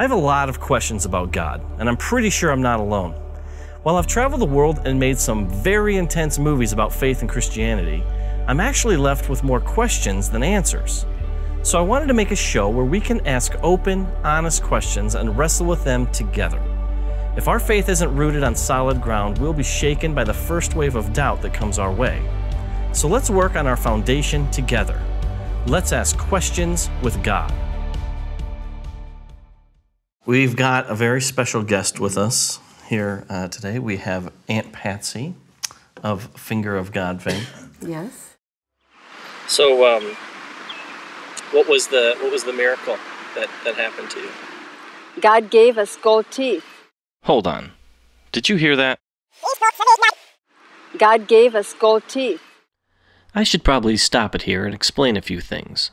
I have a lot of questions about God, and I'm pretty sure I'm not alone. While I've traveled the world and made some very intense movies about faith and Christianity, I'm actually left with more questions than answers. So I wanted to make a show where we can ask open, honest questions and wrestle with them together. If our faith isn't rooted on solid ground, we'll be shaken by the first wave of doubt that comes our way. So let's work on our foundation together. Let's ask questions with God. We've got a very special guest with us here uh, today. We have Aunt Patsy of Finger of God fame. Yes. So, um, what was the what was the miracle that that happened to you? God gave us gold teeth. Hold on. Did you hear that? God gave us gold teeth. I should probably stop it here and explain a few things.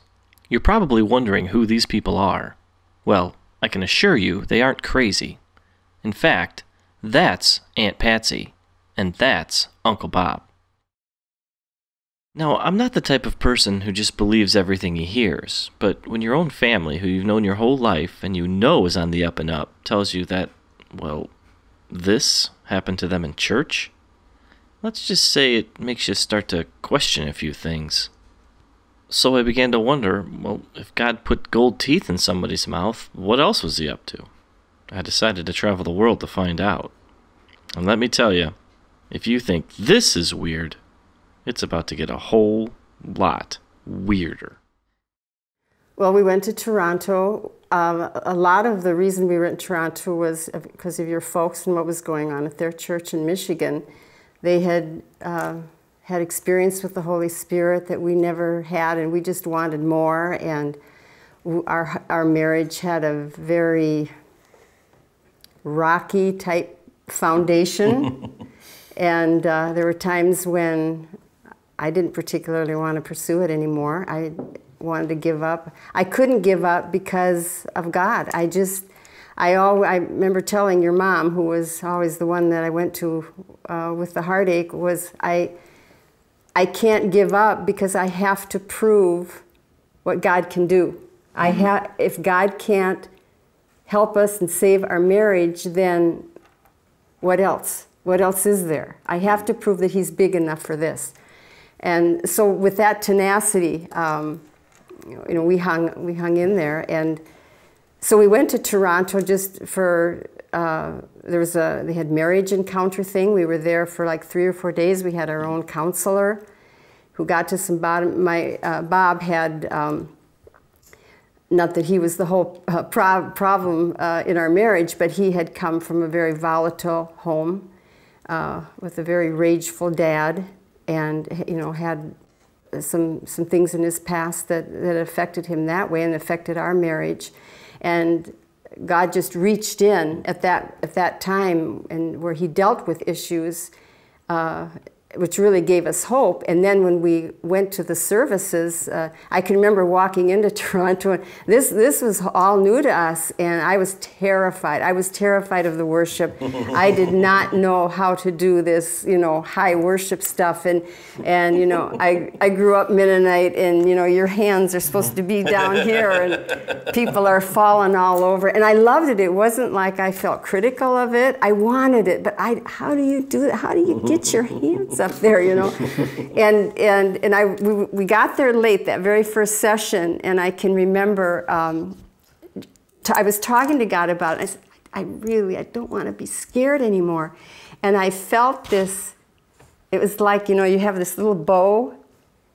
You're probably wondering who these people are. Well, I can assure you they aren't crazy. In fact, that's Aunt Patsy, and that's Uncle Bob. Now, I'm not the type of person who just believes everything he hears, but when your own family, who you've known your whole life and you know is on the up and up, tells you that, well, this happened to them in church, let's just say it makes you start to question a few things. So I began to wonder well, if God put gold teeth in somebody's mouth, what else was he up to? I decided to travel the world to find out. And let me tell you, if you think this is weird, it's about to get a whole lot weirder. Well, we went to Toronto. Um, a lot of the reason we went to Toronto was because of your folks and what was going on at their church in Michigan. They had. Uh, had experience with the Holy Spirit that we never had, and we just wanted more. And our, our marriage had a very rocky type foundation. and uh, there were times when I didn't particularly want to pursue it anymore. I wanted to give up. I couldn't give up because of God. I just, I, always, I remember telling your mom, who was always the one that I went to uh, with the heartache, was I, I can't give up because I have to prove what God can do. Mm-hmm. I ha- if God can't help us and save our marriage, then what else? What else is there? I have to prove that He's big enough for this. And so, with that tenacity, um, you know, we hung we hung in there, and so we went to Toronto just for uh, there was a they had marriage encounter thing. We were there for like three or four days. We had our own counselor who got to some bottom. My uh, Bob had. Um, not that he was the whole uh, pro problem uh, in our marriage, but he had come from a very volatile home uh, with a very rageful dad, and you know had some some things in his past that that affected him that way and affected our marriage, and God just reached in at that at that time and where He dealt with issues, uh, which really gave us hope. And then when we went to the services, uh, I can remember walking into Toronto, and this, this was all new to us, and I was terrified. I was terrified of the worship. I did not know how to do this, you know, high worship stuff. And, and you know, I, I grew up Mennonite, and, you know, your hands are supposed to be down here, and people are falling all over. And I loved it. It wasn't like I felt critical of it. I wanted it, but I, how do you do it? How do you get your hands up there, you know. and and and I we, we got there late that very first session, and I can remember um, I was talking to God about it. I said, I really I don't want to be scared anymore, and I felt this. It was like you know you have this little bow,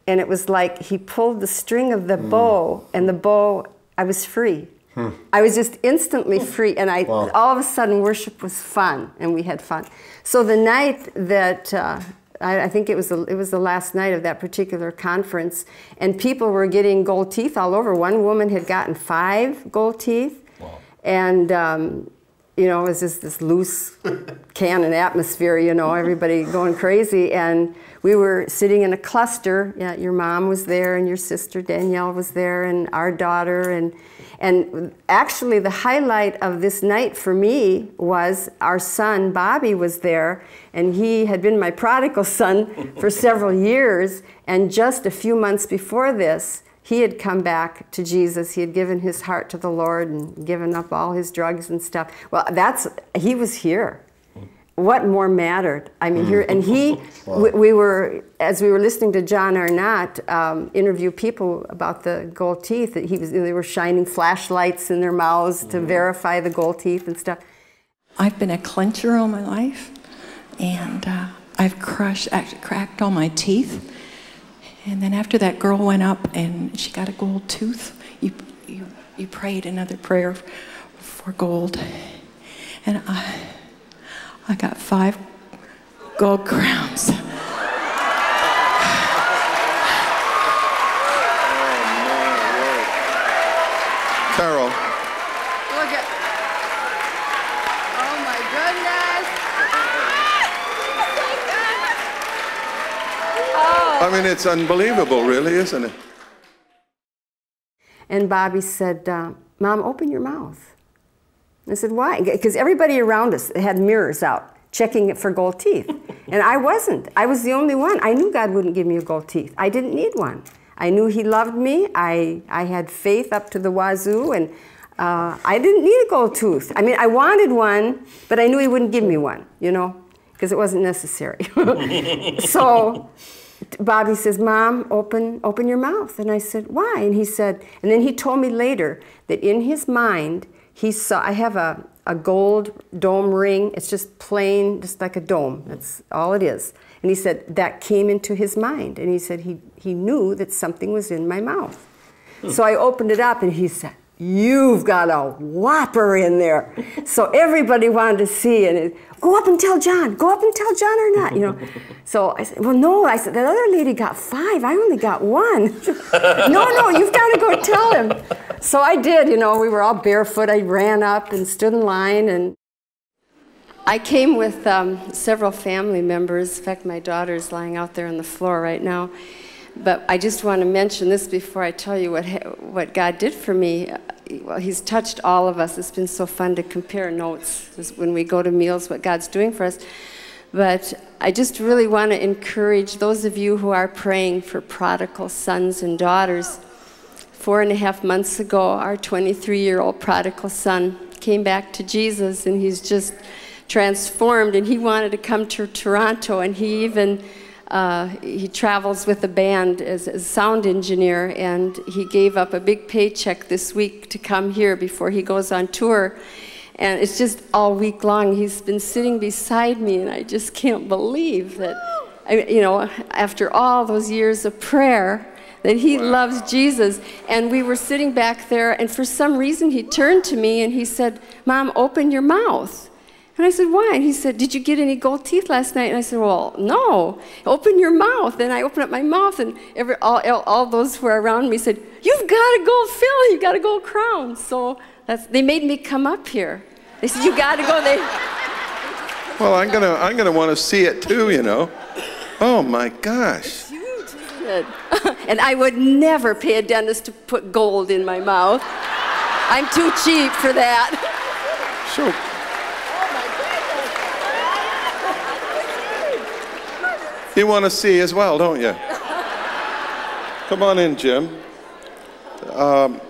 and it was like He pulled the string of the mm. bow, and the bow I was free. Hmm. I was just instantly free, and I wow. all of a sudden worship was fun, and we had fun. So the night that uh, I, I think it was the, it was the last night of that particular conference, and people were getting gold teeth all over. One woman had gotten five gold teeth, wow. and um, you know, it was just this loose cannon atmosphere, you know, everybody going crazy. And we were sitting in a cluster. Yeah, your mom was there, and your sister Danielle was there, and our daughter, and and actually, the highlight of this night for me was our son Bobby was there, and he had been my prodigal son for several years. And just a few months before this, he had come back to Jesus. He had given his heart to the Lord and given up all his drugs and stuff. Well, that's he was here. What more mattered? I mean, here and he. We, we were as we were listening to John Arnott um, interview people about the gold teeth. That he was, they were shining flashlights in their mouths to verify the gold teeth and stuff. I've been a clencher all my life, and uh, I've crushed, actually cracked all my teeth. And then after that girl went up and she got a gold tooth, you, you, you prayed another prayer for gold. And I, I got five gold crowns. Carol, Look at. Oh my goodness. I mean, it's unbelievable, really, isn't it? And Bobby said, uh, Mom, open your mouth. I said, Why? Because everybody around us had mirrors out checking for gold teeth. and I wasn't. I was the only one. I knew God wouldn't give me a gold teeth. I didn't need one. I knew He loved me. I, I had faith up to the wazoo, and uh, I didn't need a gold tooth. I mean, I wanted one, but I knew He wouldn't give me one, you know, because it wasn't necessary. so Bobby says, Mom, open, open your mouth. And I said, Why? And he said, and then he told me later that in his mind, he saw, I have a, a gold dome ring. It's just plain, just like a dome. That's all it is. And he said, that came into his mind. And he said, he, he knew that something was in my mouth. Hmm. So I opened it up and he said, You've got a whopper in there. So everybody wanted to see and it, go up and tell John, go up and tell John Arnott, you know. So I said, well, no. I said, that other lady got five. I only got one. no, no, you've got to go tell him. So I did, you know, we were all barefoot. I ran up and stood in line and I came with um, several family members. In fact, my daughter's lying out there on the floor right now. But I just want to mention this before I tell you what, what God did for me. Well, He's touched all of us. It's been so fun to compare notes when we go to meals, what God's doing for us. But I just really want to encourage those of you who are praying for prodigal sons and daughters. Four and a half months ago, our 23 year old prodigal son came back to Jesus, and he's just transformed. And he wanted to come to Toronto, and he even uh, he travels with a band as a sound engineer, and he gave up a big paycheck this week to come here before he goes on tour. And it's just all week long. He's been sitting beside me, and I just can't believe that, I, you know, after all those years of prayer, that he loves Jesus. And we were sitting back there, and for some reason, he turned to me and he said, Mom, open your mouth. And I said, Why? And he said, Did you get any gold teeth last night? And I said, Well, no. Open your mouth. And I opened up my mouth, and every, all, all those who were around me said, You've got a gold fill. you've got a gold crown. So that's, they made me come up here. They said, You got to go. They, Well, I'm gonna, I'm gonna want to see it too, you know. Oh my gosh. huge, isn't it? and I would never pay a dentist to put gold in my mouth. I'm too cheap for that. So, you want to see as well, don't you? Come on in, Jim. Um,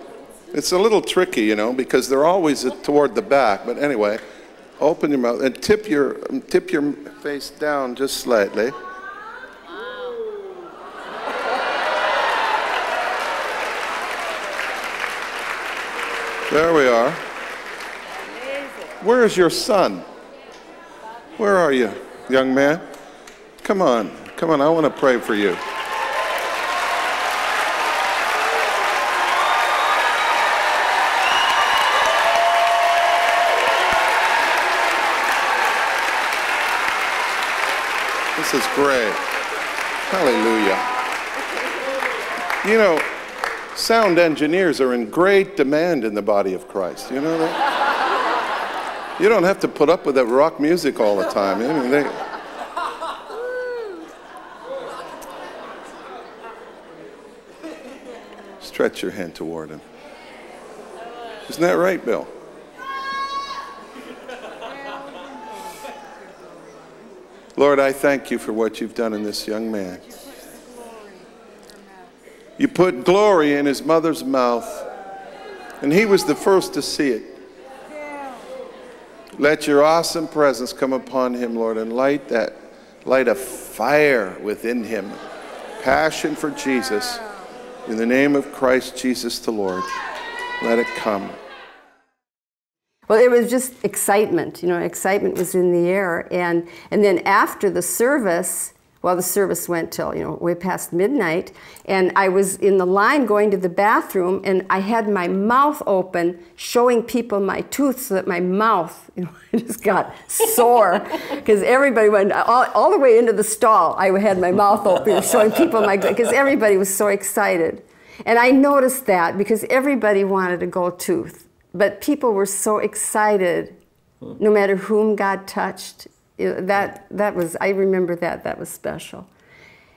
it's a little tricky, you know, because they're always toward the back. But anyway, open your mouth and tip your tip your face down just slightly. There we are. Where is your son? Where are you, young man? Come on, come on, I want to pray for you. This is great. Hallelujah. You know, sound engineers are in great demand in the body of Christ. You know that? You don't have to put up with that rock music all the time. I mean, they, stretch your hand toward him. Isn't that right, Bill? Lord, I thank you for what you've done in this young man. You put glory in his mother's mouth, and he was the first to see it. Let your awesome presence come upon him, Lord, and light that, light a fire within him. Passion for Jesus. In the name of Christ Jesus the Lord, let it come. Well, it was just excitement. You know, excitement was in the air. And, and then after the service, well, the service went till, you know, way past midnight. And I was in the line going to the bathroom, and I had my mouth open, showing people my tooth so that my mouth, you know, just got sore. Because everybody went all, all the way into the stall. I had my mouth open, showing people my, because everybody was so excited. And I noticed that because everybody wanted a gold tooth. But people were so excited, no matter whom God touched. That, that was, I remember that, that was special.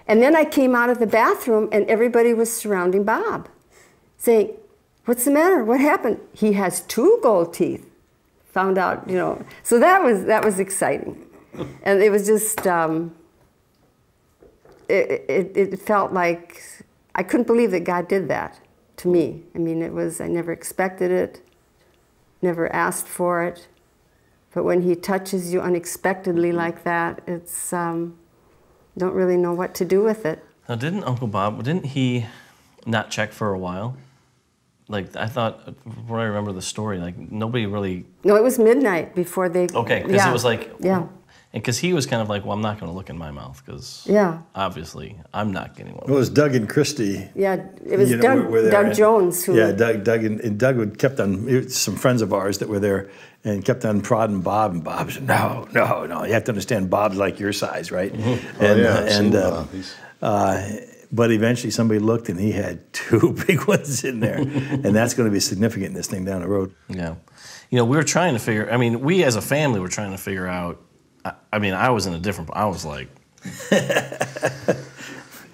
And then I came out of the bathroom and everybody was surrounding Bob, saying, What's the matter? What happened? He has two gold teeth. Found out, you know. So that was, that was exciting. And it was just, um, it, it, it felt like I couldn't believe that God did that to me. I mean, it was, I never expected it never asked for it. But when he touches you unexpectedly like that, it's um, don't really know what to do with it. Now, didn't Uncle Bob? Didn't he not check for a while? Like I thought, when I remember the story, like nobody really. No, it was midnight before they. Okay, because yeah. it was like. Yeah. And because he was kind of like, well, I'm not going to look in my mouth because yeah, obviously I'm not getting one. Well, it was Doug and Christy. Yeah, it was you know, Doug, were- were there, Doug and- Jones who. Yeah, Doug, Doug, and, and Doug would kept on. Some friends of ours that were there and kept on prodding Bob, and Bob said, "No, no, no. You have to understand, Bob's like your size, right?" And, Oh, yeah, uh, and uh, uh, but eventually somebody looked and he had two big ones in there, and that's going to be significant in this thing down the road. Yeah. You know, we were trying to figure. I mean, we as a family were trying to figure out. I, I mean, I was in a different. I was like.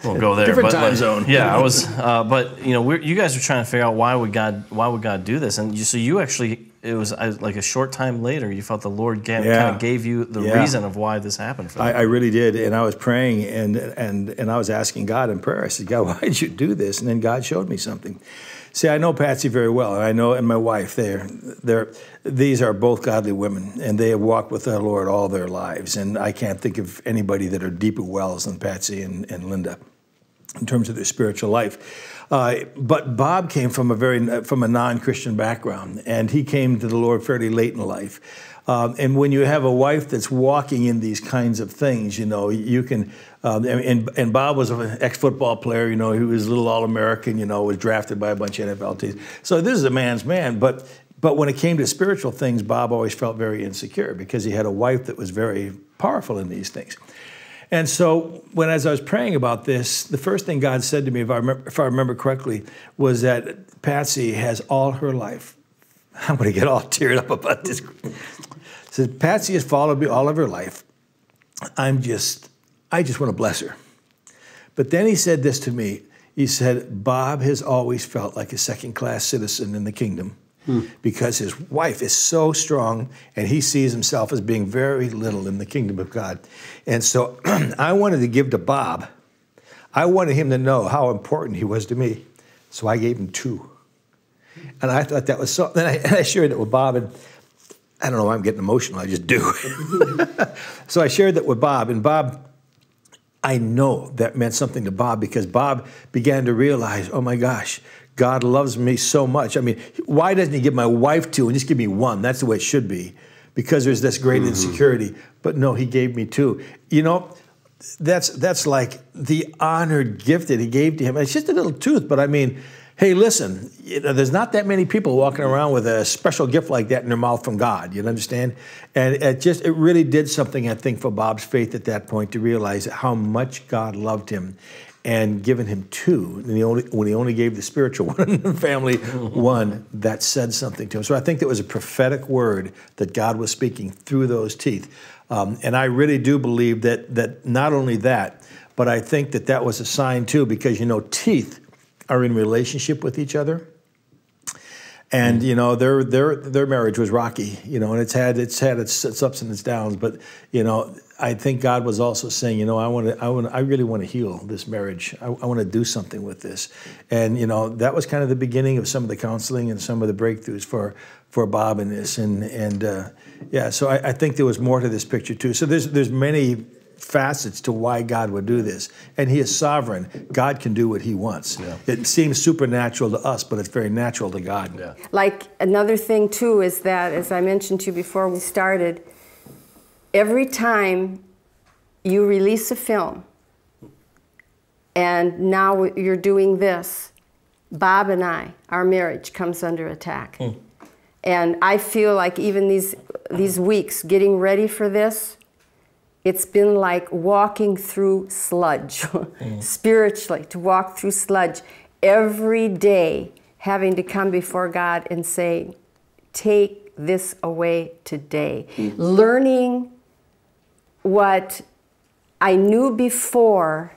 Won't go there. Different but time like, zone. Yeah, I was. Uh, but you know, we're, you guys were trying to figure out why would God, why would God do this? And you, so you actually, it was uh, like a short time later, you felt the Lord ga- Yeah. kind of gave you the Yeah. reason of why this happened for I. I really did, and I was praying, and and and I was asking God in prayer. I said, God, why did you do this? And then God showed me something. See, I know Patsy very well, and I know and my wife. They're they're these are both godly women, and they have walked with the Lord all their lives. And I can't think of anybody that are deeper wells than Patsy and, and Linda in terms of their spiritual life. Uh, but Bob came from a very from a non-Christian background, and he came to the Lord fairly late in life. Um, and when you have a wife that's walking in these kinds of things, you know, you can. Um, and and Bob was an ex-football player. You know, he was a little All-American. You know, was drafted by a bunch of NFL teams. So this is a man's man. But but when it came to spiritual things, Bob always felt very insecure because he had a wife that was very powerful in these things. And so, when as I was praying about this, the first thing God said to me, if I if I remember correctly, was that Patsy has all her life. I'm going to get all teared up about this. Said Patsy has followed me all of her life. I'm just, I just want to bless her. But then he said this to me. He said, Bob has always felt like a second class citizen in the kingdom hmm. because his wife is so strong and he sees himself as being very little in the kingdom of God. And so I wanted to give to Bob, I wanted him to know how important he was to me. So I gave him two. And I thought that was so, then I, and I shared it with Bob, and I don't know why I'm getting emotional, I just do. so I shared that with Bob, and Bob, I know that meant something to Bob because Bob began to realize, oh my gosh, God loves me so much. I mean, why doesn't He give my wife two and just give me one? That's the way it should be because there's this great mm-hmm. insecurity. But no, He gave me two. You know, that's that's like the honored gift that He gave to him. It's just a little tooth, but I mean, hey, listen, you know, there's not that many people walking around with a special gift like that in their mouth from God. You understand? And it just it really did something, I think, for Bob's faith at that point to realize how much God loved him and given him two. And he only, when he only gave the spiritual one in the family one, that said something to him. So I think that was a prophetic word that God was speaking through those teeth. Um, and I really do believe that that not only that, but I think that that was a sign too, because you know, teeth are in relationship with each other. and you know their their their marriage was rocky, you know, and it's had it's had its, its ups and its downs. But you know, I think God was also saying, you know, I want to, I want, I really want to heal this marriage. I, I want to do something with this, and you know, that was kind of the beginning of some of the counseling and some of the breakthroughs for for Bob in this, and and uh, yeah, so I, I think there was more to this picture too. So there's there's many facets to why God would do this. And He is sovereign. God can do what He wants. Yeah. It seems supernatural to us, but it's very natural to God. Yeah. Like another thing too is that, as I mentioned to you before we started, every time you release a film, and now you're doing this, Bob and I, our marriage comes under attack. Hmm. And I feel like even these these weeks getting ready for this, it's been like walking through sludge mm. spiritually to walk through sludge every day having to come before god and say take this away today. Mm. Learning what i knew before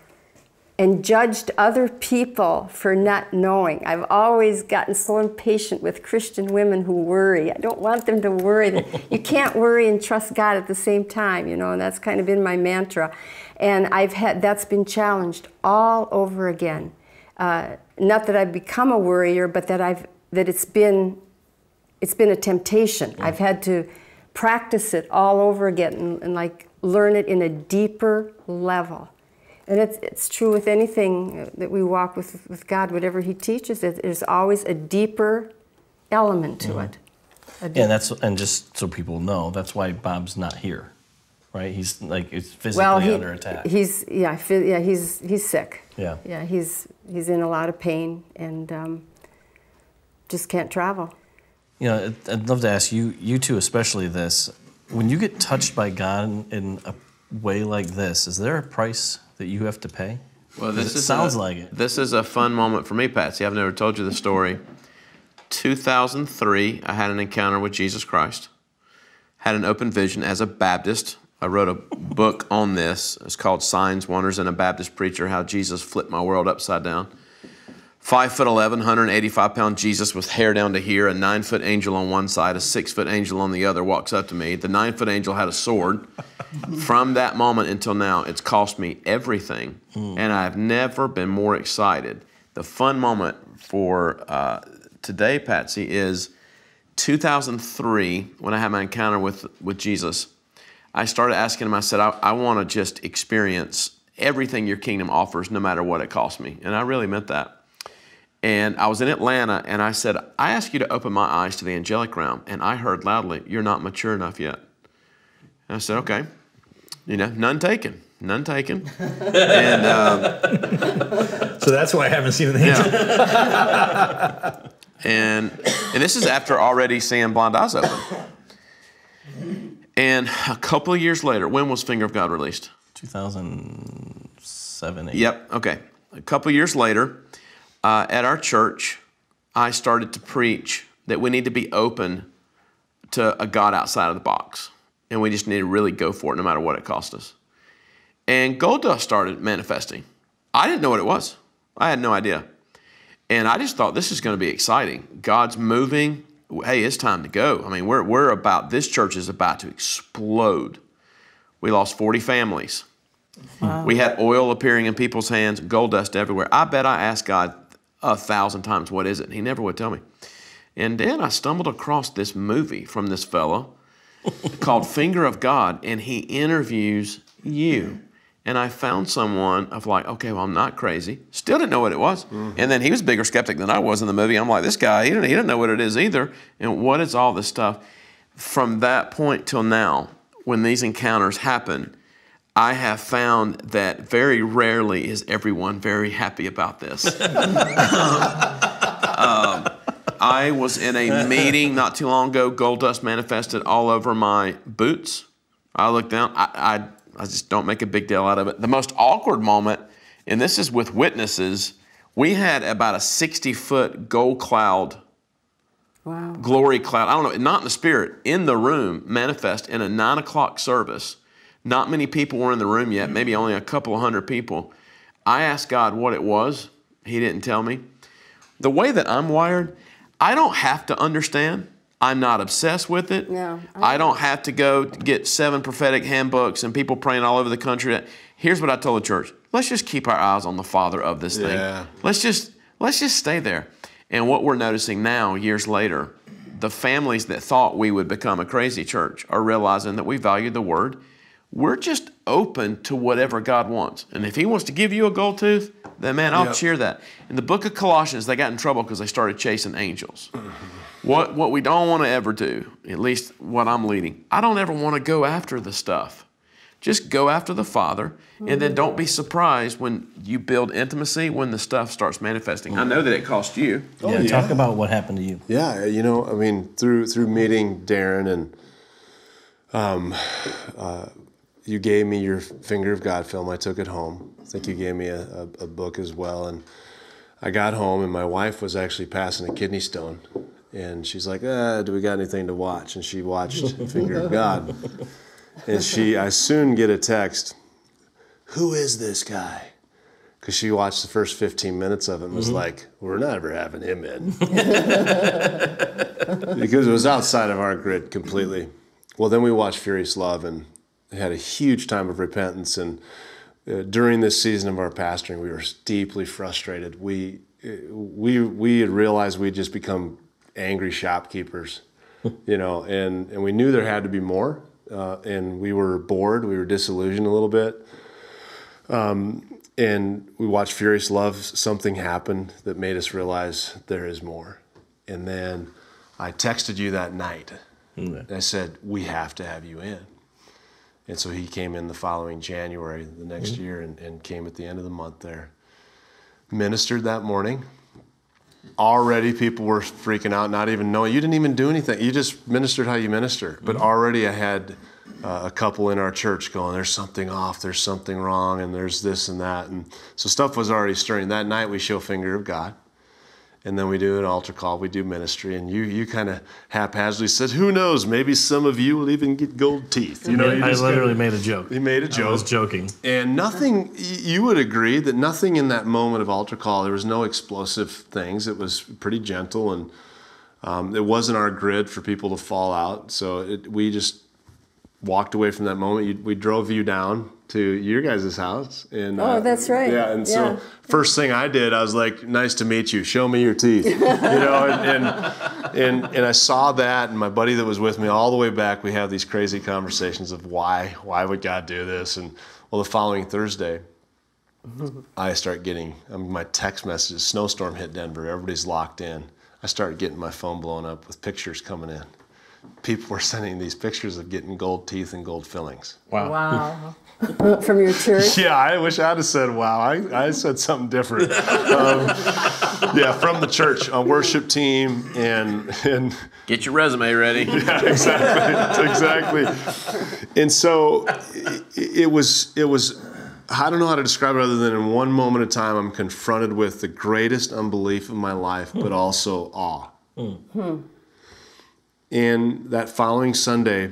and judged other people for not knowing. I've always gotten so impatient with Christian women who worry. I don't want them to worry. you can't worry and trust God at the same time, you know, and that's kind of been my mantra. And I've had that's been challenged all over again. Uh, not that I've become a worrier, but that I've that it's been it's been a temptation. I've had to practice it all over again and, and like learn it in a deeper level. And it's, it's true with anything that we walk with, with God, whatever He teaches, it, there's always a deeper element to it. Yeah, and that's and just so people know, that's why Bob's not here, right? He's like it's physically well, he, under attack. he's yeah, yeah, he's he's sick. Yeah. yeah, he's he's in a lot of pain and um, just can't travel. You know, I'd- I'd love to ask you, you two especially this. When you get touched by God in a way like this, is there a price that you have to pay? Well, this sounds a, like it. This is a fun moment for me, Patsy. I've never told you the story. 2003, I had an encounter with Jesus Christ. Had an open vision as a Baptist. I wrote a book on this. It's called Signs, Wonders, and a Baptist Preacher: How Jesus Flipped My World Upside Down. Five foot 11, 185 pound Jesus with hair down to here, a nine foot angel on one side, a six foot angel on the other walks up to me. The nine foot angel had a sword. From that moment until now, it's cost me everything. And I've never been more excited. The fun moment for uh, today, Patsy, is 2003 when I had my encounter with, with Jesus. I started asking him, I said, I, I want to just experience everything your kingdom offers, no matter what it costs me. And I really meant that. And I was in Atlanta and I said, I ask you to open my eyes to the angelic realm. And I heard loudly, You're not mature enough yet. And I said, Okay. You know, none taken. None taken. and um, So that's why I haven't seen an angel. yeah. and and this is after already seeing blind eyes open. And a couple of years later, when was Finger of God released? 2007, 8. Yep. Okay. A couple of years later, uh, at our church, I started to preach that we need to be open to a God outside of the box, and we just need to really go for it, no matter what it cost us. And gold dust started manifesting. I didn't know what it was. I had no idea. And I just thought this is going to be exciting. God's moving. Hey, it's time to go. I mean, we're, we're about, this church is about to explode. We lost 40 families. We had oil appearing in people's hands, gold dust everywhere. I bet I asked God a thousand times, what is it? He never would tell me. And then I stumbled across this movie from this fellow called Finger of God, and he interviews you. And I found someone of like, okay, well, I'm not crazy. Still didn't know what it was. Mm-hmm. And then he was a bigger skeptic than I was in the movie. I'm like, this guy, he didn't, he didn't know what it is either. And what is all this stuff? From that point till now, when these encounters happen, I have found that very rarely is everyone very happy about this. Um, I was in a meeting not too long ago. Gold dust manifested all over my boots. I looked down. I, I, I just don't make a big deal out of it. The most awkward moment, and this is with witnesses, we had about a 60 foot gold cloud, Wow. glory cloud. I don't know, not in the spirit, in the room, manifest in a nine o'clock service. Not many people were in the room yet, maybe only a couple of hundred people. I asked God what it was. He didn't tell me. The way that I'm wired, I don't have to understand. I'm not obsessed with it. Yeah, I don't have to go get seven prophetic handbooks and people praying all over the country. Here's what I told the church. Let's just keep our eyes on the Father of this thing. Yeah. Let's just let's just stay there. And what we're noticing now, years later, the families that thought we would become a crazy church are realizing that we value the word. We're just open to whatever God wants. And if He wants to give you a gold tooth, then man, I'll Yep. cheer that. In the book of Colossians, they got in trouble because they started chasing angels. What, what we don't want to ever do, at least what I'm leading, I don't ever want to go after the stuff. Just go after the Father, and then don't be surprised when you build intimacy when the stuff starts manifesting. I know that it cost you. yeah, talk about what happened to you. Yeah, you know, I mean, through through meeting Darren and um, uh, you gave me your Finger of God film. I took it home. I think you gave me a, a, a book as well. And I got home, and my wife was actually passing a kidney stone. And she's like, uh, "Do we got anything to watch?" And she watched Finger of God. And she, I soon get a text. Who is this guy? Because she watched the first 15 minutes of it and was like, "We're never having him in." because it was outside of our grid completely. Well, then we watched Furious Love and had a huge time of repentance. And uh, during this season of our pastoring, we were deeply frustrated. We uh, we we had realized we'd just become angry shopkeepers, you know, and and we knew there had to be more. Uh, and we were bored. We were disillusioned a little bit. Um, and we watched Furious Love. Something happened that made us realize there is more. And then I texted you that night. And I said, We have to have you in. And so he came in the following January, the next year, and, and came at the end of the month there. Ministered that morning. Already people were freaking out, not even knowing. You didn't even do anything. You just ministered how you minister. But already I had uh, a couple in our church going, There's something off, there's something wrong, and there's this and that. And so stuff was already stirring. That night we show Finger of God and then we do an altar call, we do ministry, and you you kind of haphazardly said, "Who knows? Maybe some of you will even get gold teeth." You know, you I literally kinda- made a joke. He made a joke. I was joking. and nothing. You would agree that nothing in that moment of altar call. There was no explosive things. It was pretty gentle, and um, it wasn't our grid for people to fall out. So it, we just walked away from that moment. You, we drove you down to your guys' house, and Oh, that's right. Yeah, and Yeah. so first thing I did, I was like, "Nice to meet you. Show me your teeth." you know, and, and and and I saw that, and my buddy that was with me all the way back, we have these crazy conversations of why why would God do this? And well, the following Thursday, I start getting um, my text messages. Snowstorm hit Denver. Everybody's locked in. I start getting my phone blown up with pictures coming in. People were sending these pictures of getting gold teeth and gold fillings. Wow. Wow. From your church? Yeah, I wish I'd have said wow. I, I said something different. um, yeah, from the church, a worship team, and and Get your resume ready. Yeah, exactly, exactly. And so it, it was it was. I don't know how to describe it other than in one moment of time, I'm confronted with the greatest unbelief of my life, but also awe. And that following Sunday,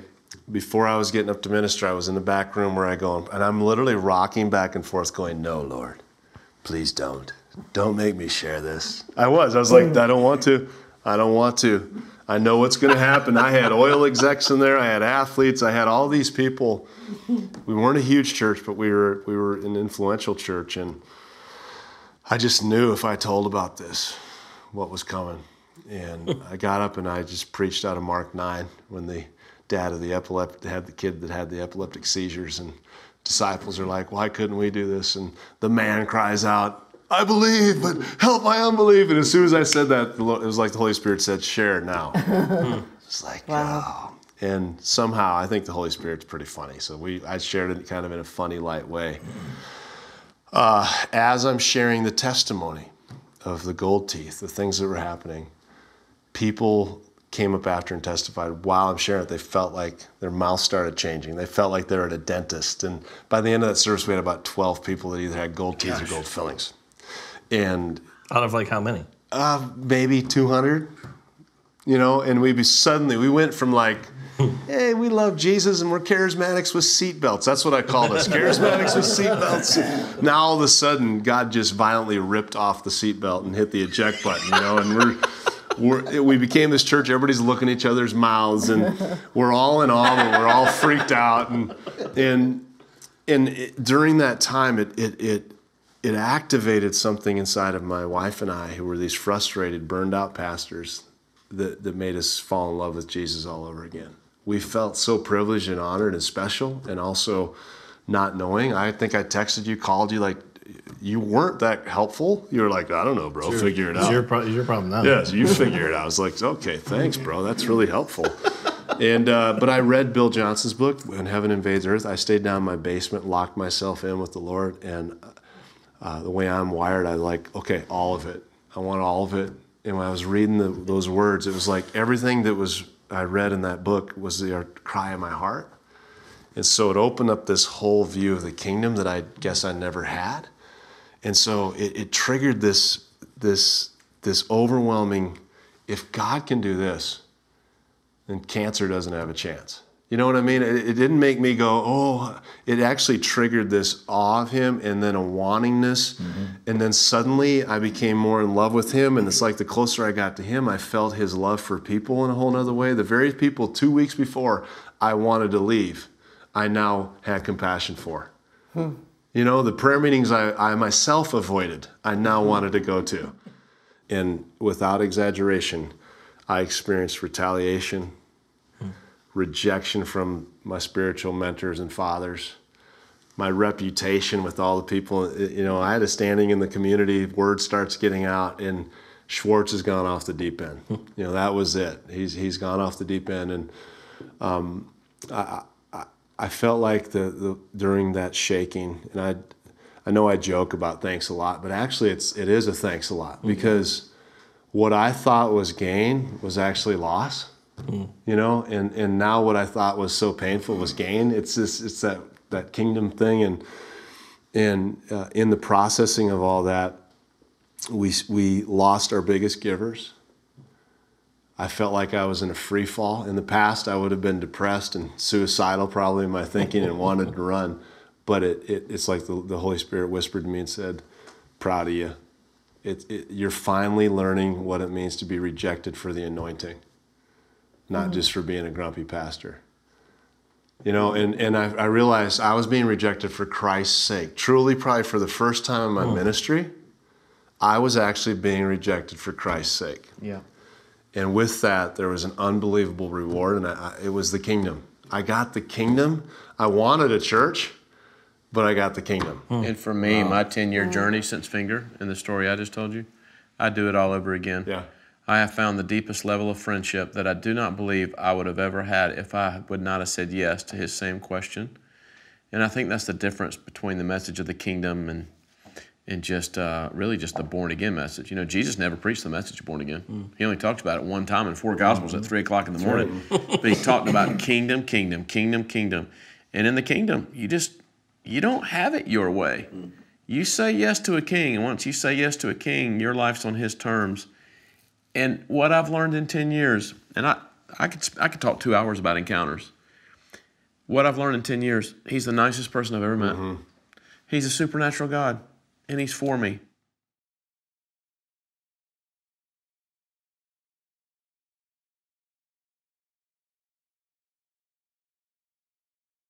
before I was getting up to minister, I was in the back room where I go, and I'm literally rocking back and forth, going, No, Lord, please don't. Don't make me share this. I was. I was like, I don't want to. I don't want to. I know what's going to happen. I had oil execs in there. I had athletes. I had all these people. We weren't a huge church, but we were we were an influential church, and I just knew if I told about this, what was coming. And I got up and I just preached out of Mark 9 when the dad of the epileptic had the kid that had the epileptic seizures and disciples are like, why couldn't we do this? And the man cries out, I believe, but help my unbelief. And as soon as I said that, it was like the Holy Spirit said, share now. it's like, wow. And somehow I think the Holy Spirit's pretty funny. So we, I shared it kind of in a funny, light way. Uh, as I'm sharing the testimony of the gold teeth, the things that were happening, people came up after and testified while I'm sharing it, they felt like their mouth started changing. They felt like they were at a dentist. And by the end of that service, we had about 12 people that either had gold teeth or gold fillings. And Out of like how many? uh, maybe 200, you know, and we be suddenly, we went from like, hey, we love Jesus and we're charismatics with seatbelts. That's what I called us, charismatics with seatbelts. Now all of a sudden, God just violently ripped off the seatbelt and hit the eject button, you know, and we're, we became this church. Everybody's looking at each other's mouths, and we're all in awe, and we're all freaked out. And and and it, during that time, it it it it activated something inside of my wife and I, who were these frustrated, burned out pastors, that that made us fall in love with Jesus all over again. We felt so privileged and honored and special, and also not knowing. I think I texted you, called you, like you weren't that helpful. You were like, I don't know, bro, figure it It's out. your, pro- your problem now. Yeah, so you figure it out. I was like, okay, thanks, bro. That's really helpful. And uh, but I read Bill Johnson's book, When Heaven Invades Earth. I stayed down in my basement, locked myself in with the Lord, and uh, the way I'm wired, I like, okay, all of it. I want all of it. And when I was reading the, those words, it was like everything that was I read in that book was the cry of my heart. And so it opened up this whole view of the kingdom that I guess I never had. And so it, it triggered this, this, this overwhelming if God can do this, then cancer doesn't have a chance. You know what I mean? It, it didn't make me go, oh, it actually triggered this awe of him and then a wantingness. Mm-hmm. And then suddenly I became more in love with him. And it's like the closer I got to him, I felt his love for people in a whole nother way. The very people two weeks before I wanted to leave, I now had compassion for. Hmm. You know, the prayer meetings I, I myself avoided, I now mm-hmm. wanted to go to. And without exaggeration, I experienced retaliation, hmm. rejection from my spiritual mentors and fathers, my reputation with all the people. You know, I had a standing in the community, word starts getting out, and Schwartz has gone off the deep end. Hmm. You know, that was it. He's, he's gone off the deep end. And um, I, I, felt like the, the during that shaking, and I, I know I joke about thanks a lot, but actually it's it is a thanks a lot because what I thought was gain was actually loss. You know, and and now what I thought was so painful was gain. It's this it's that that kingdom thing, and and uh, in the processing of all that, we we lost our biggest givers. I felt like I was in a free fall. In the past, I would have been depressed and suicidal, probably in my thinking, and wanted to run. But it, it it's like the, the Holy Spirit whispered to me and said, "Proud of you. It, it, you're finally learning what it means to be rejected for the anointing, not just for being a grumpy pastor." You know, and, and I, I realized I was being rejected for Christ's sake. Truly, probably for the first time in my hmm. ministry, I was actually being rejected for Christ's sake. Yeah. And with that, there was an unbelievable reward, and I, I, it was the kingdom. I got the kingdom. I wanted a church, but I got the kingdom. Hmm. And for me, my 10 year hmm. journey since Finger and the story I just told you, I'd do it all over again. Yeah. I have found the deepest level of friendship that I do not believe I would have ever had if I would not have said yes to his same question. And I think that's the difference between the message of the kingdom and and just uh, really just the born again message. You know, Jesus never preached the message of born again. Mm. He only talked about it one time in four Gospels at mm-hmm. three o'clock in the morning. but he talked about kingdom, kingdom, kingdom, kingdom. And in the kingdom, you just you don't have it your way. Mm. You say yes to a king, and once you say yes to a king, your life's on his terms. And what I've learned in ten years, and I I could I could talk two hours about encounters. What I've learned in ten years, he's the nicest person I've ever met. Mm-hmm. He's a supernatural God, and he's for me.